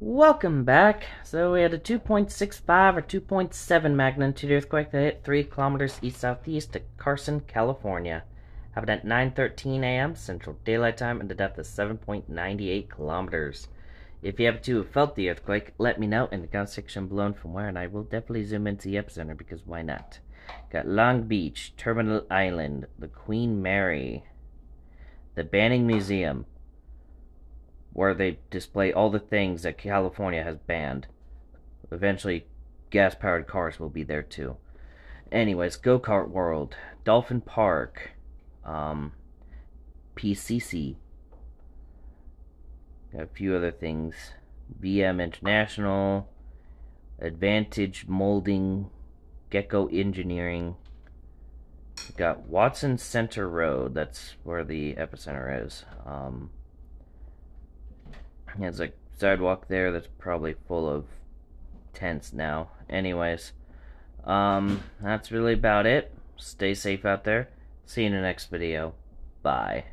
Welcome back. So we had a 2.65 or 2.7 magnitude earthquake that hit 3 kilometers east southeast of Carson, California. Happened at 9:13 a.m. Central Daylight Time and the depth of 7.98 kilometers. If you happen to have felt the earthquake, let me know in the comment section below from where, and I will definitely zoom into the epicenter because why not? Got Long Beach, Terminal Island, the Queen Mary, the Banning Museum, where they display all the things that California has banned. Eventually, gas powered cars will be there too. Anyways, Go Kart World, Dolphin Park, um, PCC, got a few other things. VM International, Advantage Molding, Gecko Engineering. Got Watson Center Road, that's where the epicenter is. Um, there's a sidewalk there that's probably full of tents now. Anyways, um, that's really about it. Stay safe out there. See you in the next video. Bye.